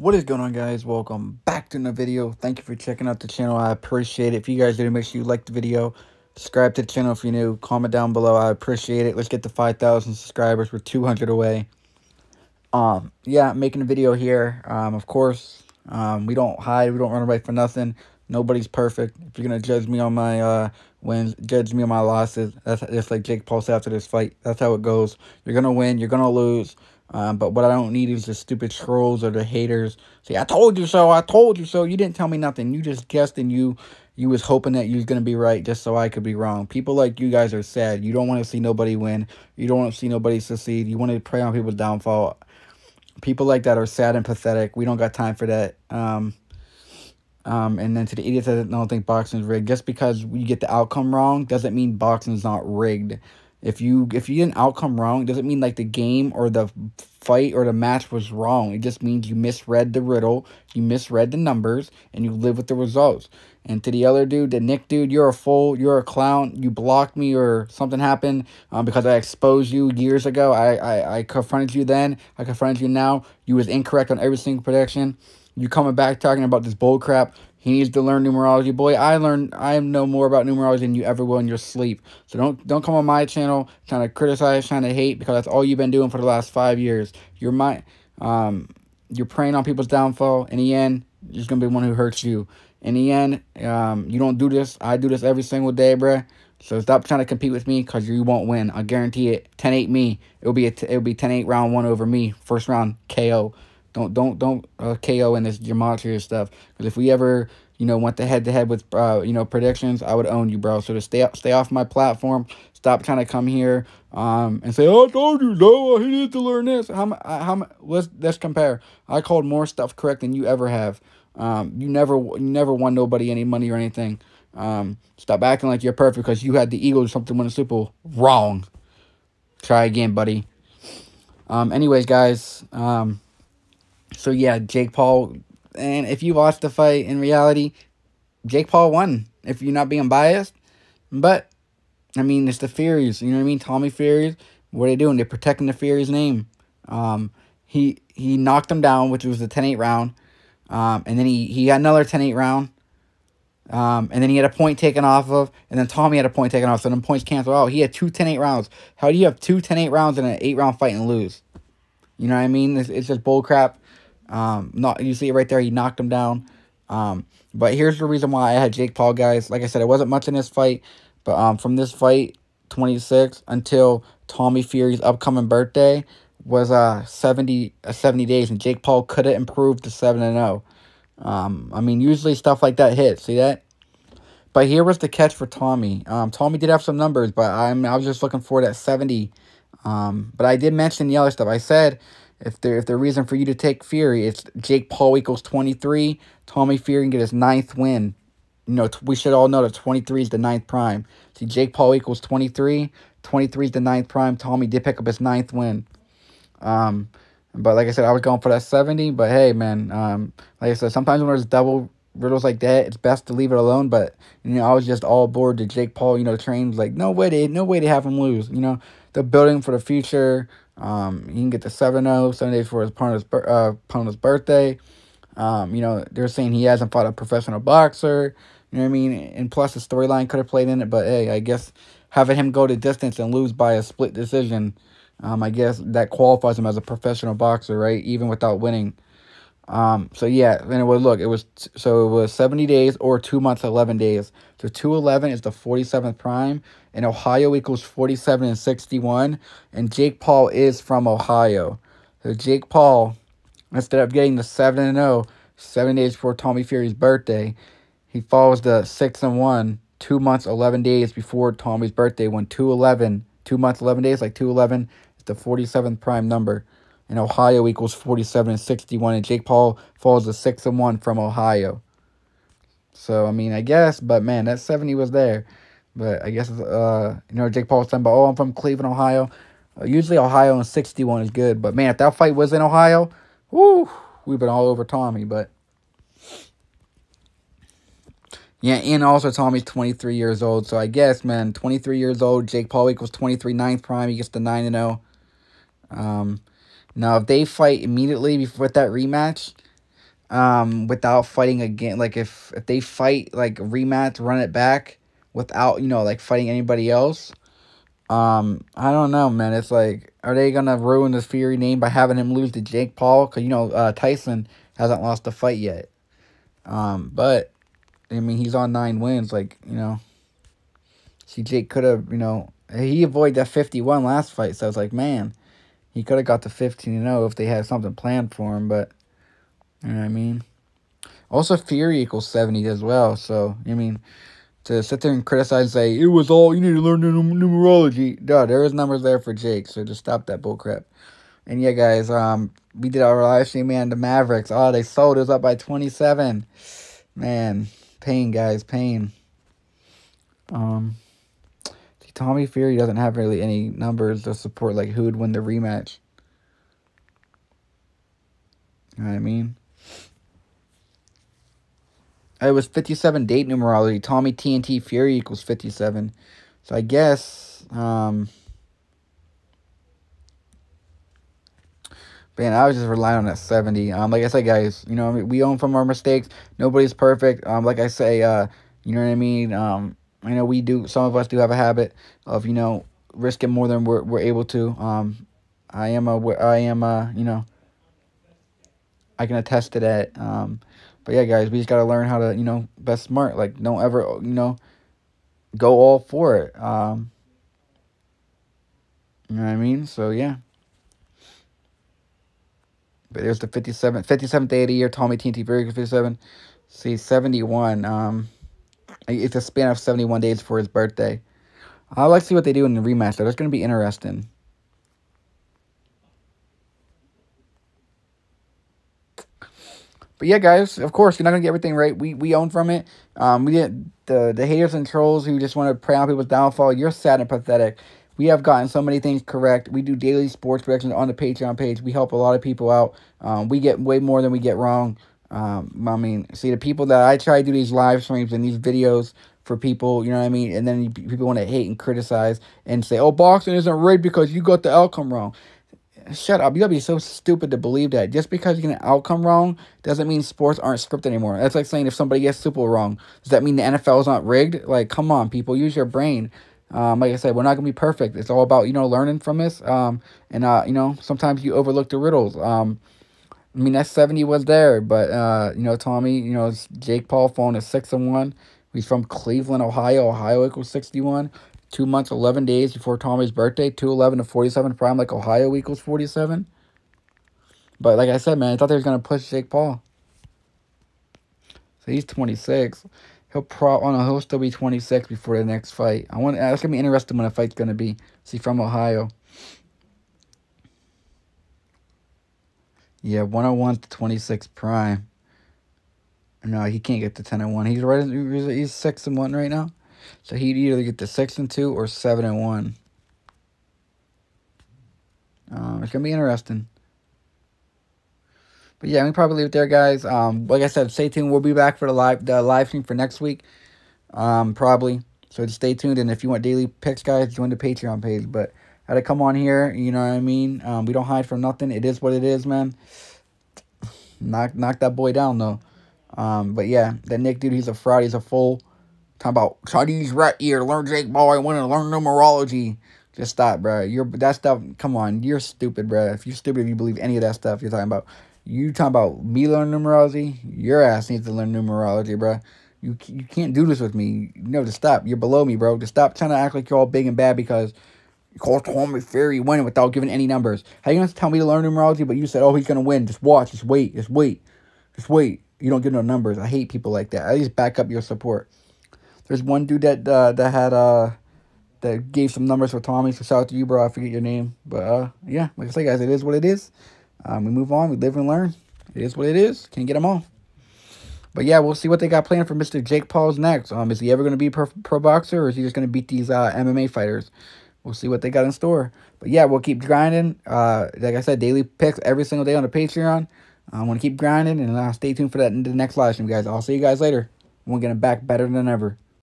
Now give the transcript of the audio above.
What is going on guys? Welcome back to another video. Thank you for checking out the channel. I appreciate it. If you guys did, make sure you like the video. Subscribe to the channel if you're new. Comment down below. I appreciate it. Let's get to 5,000 subscribers. We're 200 away. Um, yeah, making a video here. Um, of course, um, we don't hide. We don't run away for nothing. Nobody's perfect. If you're going to judge me on my uh, wins, judge me on my losses. That's just like Jake Paul said after this fight. That's how it goes. You're going to win. You're going to lose. Um, but what I don't need is the stupid trolls or the haters. Say, I told you so, I told you so. You didn't tell me nothing. You just guessed and you you was hoping that you was going to be right just so I could be wrong. People like you guys are sad. You don't want to see nobody win. You don't want to see nobody succeed. You want to prey on people's downfall. People like that are sad and pathetic. We don't got time for that. Um, um, and then to the idiots that don't think boxing is rigged, just because you get the outcome wrong doesn't mean boxing is not rigged. If you if you get an outcome wrong, it doesn't mean like the game or the fight or the match was wrong. It just means you misread the riddle, you misread the numbers, and you live with the results. And to the other dude, the Nick dude, you're a fool, you're a clown, you blocked me or something happened um, because I exposed you years ago. I, I, I confronted you then, I confronted you now. You was incorrect on every single prediction. You coming back talking about this bull crap. He needs to learn numerology. Boy, I learned I know more about numerology than you ever will in your sleep. So don't don't come on my channel trying to criticize, trying to hate, because that's all you've been doing for the last five years. You're my um you're preying on people's downfall. In the end, you're gonna be one who hurts you. In the end, um, you don't do this. I do this every single day, bruh. So stop trying to compete with me because you won't win. I guarantee it. 10-8 me. It'll be a it'll be 10-8 round one over me. First round KO. Don't don't don't uh, KO in this gematria stuff. Because if we ever you know went the head to head with uh you know predictions, I would own you, bro. So to stay up, stay off my platform. Stop trying to come here um and say, "Oh, I told you, no, he needs to learn this." How how let's let's compare. I called more stuff correct than you ever have. Um, you never you never won nobody any money or anything. Um, stop acting like you're perfect because you had the Eagles or something win a Super Bowl. Wrong. Try again, buddy. Um, anyways, guys. Um, so yeah, Jake Paul, and if you watch the fight in reality, Jake Paul won. If you're not being biased, but I mean it's the Furies. You know what I mean? Tommy Furies. What are they doing? They're protecting the Furies name. Um, he he knocked him down, which was the 10-8 round. Um, and then he, he got another 10-8 round. Um, and then he had a point taken off of, and then Tommy had a point taken off, so then points canceled out. He had two 10-8 rounds. How do you have two 10-8 rounds in an 8-round fight and lose? You know what I mean? It's, it's just bull crap. Um, not you see it right there. He knocked him down. Um, but here's the reason why I had Jake Paul, guys. Like I said, it wasn't much in this fight, but um, from this fight, 26 until Tommy Fury's upcoming birthday was uh 70 uh, 70 days, and Jake Paul could have improved to seven and zero. Oh. Um, I mean, usually stuff like that hits. See that? But here was the catch for Tommy. Um, Tommy did have some numbers, but I'm I was just looking for that 70. Um, but I did mention the other stuff. I said if there if the reason for you to take Fury, it's Jake Paul equals 23. Tommy Fury can get his ninth win. You know, we should all know that 23 is the ninth prime. See, Jake Paul equals 23. 23 is the ninth prime. Tommy did pick up his ninth win. Um, but like I said, I was going for that 70. But hey, man, um, like I said, sometimes when there's double riddles like that, it's best to leave it alone. But you know, I was just all bored to Jake Paul, you know, trains Like no way, they no way to have him lose. You know, they're building for the future. Um, you can get the 7-0, seven days for his opponent's, uh, opponent's birthday. Um, you know, they're saying he hasn't fought a professional boxer. You know what I mean? And plus, the storyline could have played in it. But, hey, I guess having him go to distance and lose by a split decision, um, I guess that qualifies him as a professional boxer, right? Even without winning. Um, so yeah, and it was look, it was so it was 70 days or two months, 11 days. So 211 is the 47th prime, and Ohio equals 47 and 61, and Jake Paul is from Ohio. So Jake Paul, instead of getting the 7 and 0, seven days before Tommy Fury's birthday, he falls to 6 and 1, two months, 11 days before Tommy's birthday, when 211, two months, 11 days, like 211 is the 47th prime number and Ohio equals 47 and 61, and Jake Paul falls to 6 and 1 from Ohio. So, I mean, I guess, but man, that 70 was there. But I guess, uh, you know, Jake Paul's talking about, oh, I'm from Cleveland, Ohio. Uh, usually Ohio and 61 is good. But man, if that fight was in Ohio, whoo, we've been all over Tommy. But yeah, and also Tommy's 23 years old. So I guess, man, 23 years old. Jake Paul equals 23 ninth prime. He gets the 9 and 0. Um, now, if they fight immediately before that rematch, um, without fighting again. Like if if they fight like rematch, run it back without you know like fighting anybody else. Um, I don't know, man. It's like, are they gonna ruin the Fury name by having him lose to Jake Paul? Cause you know uh, Tyson hasn't lost a fight yet. Um, but I mean he's on nine wins. Like you know, see Jake could have you know he avoided that fifty one last fight. So I was like, man, he could have got to fifteen and zero oh if they had something planned for him. But you know what I mean. Also, Fury equals seventy as well. So I mean to sit there and criticize and say it was all you need to learn numerology. Duh, there is numbers there for Jake, so just stop that bullcrap. And yeah, guys, um, we did our live stream, man. The Mavericks, oh, they sold us up by twenty seven. Man, pain, guys, pain. Um, Tommy Fury doesn't have really any numbers to support like who would win the rematch. You know what I mean? It was 57 date numerology. Tommy TNT Fury equals 57. So I guess, um, man, I was just relying on that 70. Um, like I said, guys, you know, we own from our mistakes. Nobody's perfect. Um, like I say, uh, you know what I mean? Um, I know we do, some of us do have a habit of, you know, risking more than we're, we're able to. Um, I am a, I am a, you know, I can attest to that. Um, but yeah, guys, we just gotta learn how to, you know, best smart. Like, don't ever, you know, go all for it. Um, you know what I mean? So yeah. But there's the 57th, 57th day of the year, Tommy TNT Fury 57. See, 71. Um, it's a span of 71 days for his birthday. I'd like to see what they do in the rematch. That's going to be interesting. But yeah, guys, of course, you're not gonna get everything right. We we own from it. Um, we didn't the the haters and trolls who just want to prey on people's downfall. You're sad and pathetic. We have gotten so many things correct. We do daily sports predictions on the Patreon page. We help a lot of people out. Um, we get way more than we get wrong. Um, I mean, see the people that I try to do these live streams and these videos for people, you know what I mean? And then people want to hate and criticize and say, oh, boxing isn't rigged because you got the outcome wrong shut up. You gotta be so stupid to believe that. Just because you get an outcome wrong doesn't mean sports aren't scripted anymore. That's like saying if somebody gets Super wrong, does that mean the NFL is not rigged? Like, come on, people, use your brain. Um, like I said, we're not gonna be perfect. It's all about you know learning from this. Um, and uh, you know sometimes you overlook the riddles. Um, I mean that seventy was there, but uh, you know Tommy, you know Jake Paul phone is six and one. He's from Cleveland, Ohio. Ohio equals sixty one two months, 11 days before Tommy's birthday, 211 to 47 prime, like Ohio equals 47. But like I said, man, I thought they was going to push Jake Paul. So he's 26. He'll pro oh no, he'll still be 26 before the next fight. I want that's gonna be interesting when the fight's gonna be. See from Ohio. Yeah, 101 to 26 prime. No, he can't get to 10 and 1. He's right he's 6 and 1 right now. So he'd either get the six and two or seven and one. Um, it's gonna be interesting. But yeah, we probably leave it there, guys. Um, like I said, stay tuned. We'll be back for the live the live stream for next week. Um, probably. So just stay tuned. And if you want daily picks, guys, join the Patreon page. But had to come on here. You know what I mean? Um, we don't hide from nothing. It is what it is, man. Knock knock that boy down though. Um, but yeah, that Nick dude, he's a fraud. He's a fool. Talking about Chinese rat ear, learn Jake Paul, I want to learn numerology. Just stop, bro. You're that stuff. Come on, you're stupid, bro. If you're stupid, if you believe any of that stuff you're talking about, you talking about me learn numerology. Your ass needs to learn numerology, bro. You you can't do this with me. You know to stop. You're below me, bro. To stop trying to act like you're all big and bad because you called Tommy Fury winning without giving any numbers. How you gonna tell me to learn numerology, but you said, oh, he's gonna win. Just watch. Just wait. Just wait. Just wait. You don't give no numbers. I hate people like that. At least back up your support. There's one dude that uh, that had uh that gave some numbers for Tommy. So shout out to you, bro. I forget your name, but uh, yeah, like I say, guys, it is what it is. Um, we move on. We live and learn. It is what it is. Can't get them all. But yeah, we'll see what they got planned for Mr. Jake Paul's next. Um, is he ever going to be a pro, pro boxer, or is he just going to beat these uh, MMA fighters? We'll see what they got in store. But yeah, we'll keep grinding. Uh, like I said, daily picks every single day on the Patreon. I want to keep grinding, and uh, stay tuned for that in the next live stream, guys. I'll see you guys later. We're getting back better than ever.